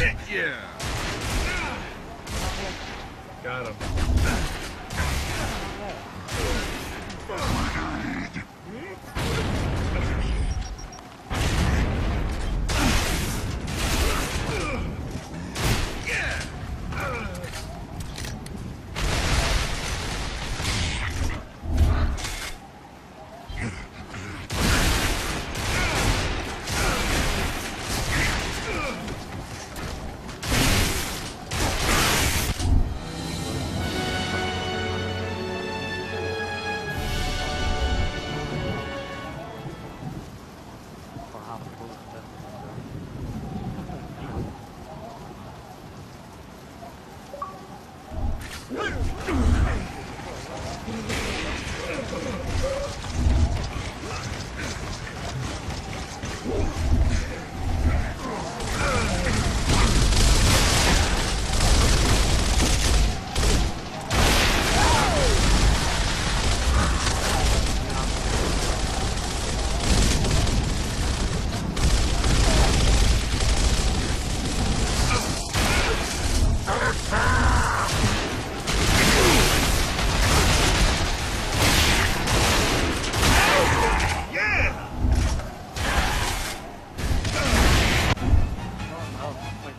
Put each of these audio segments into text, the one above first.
Shit, yeah. Got him.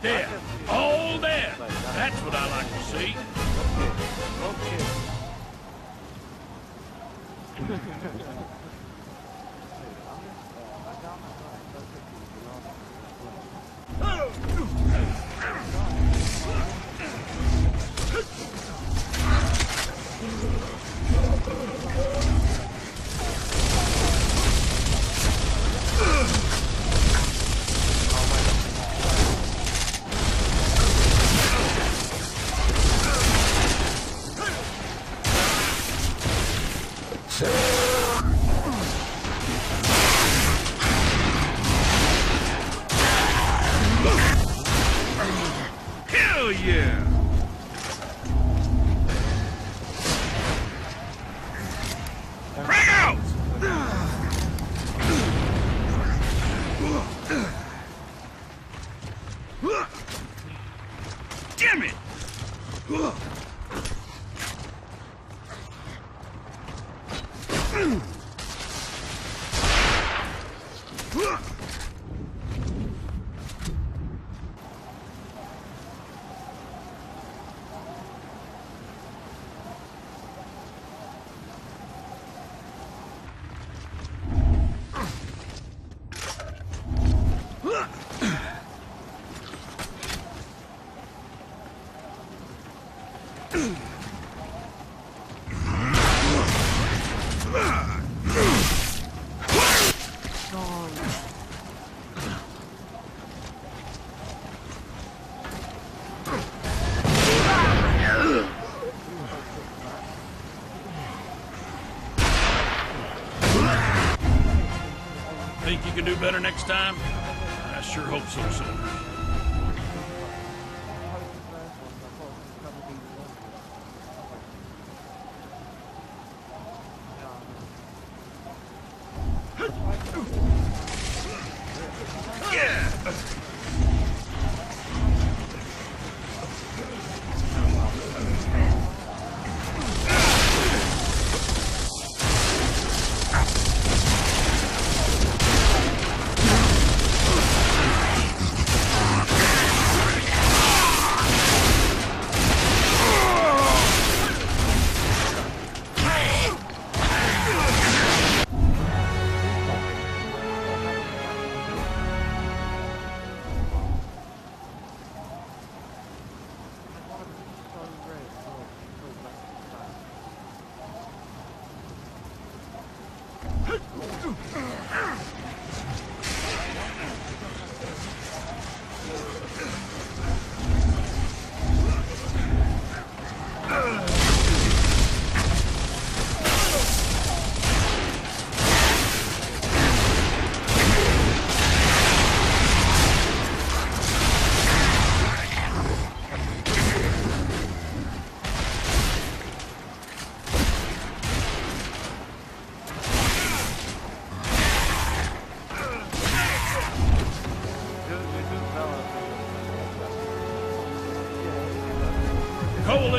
There. All there. That's what I like to see. Think better next time? I sure hope so, soldiers.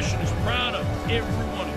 Coalition is proud of every one of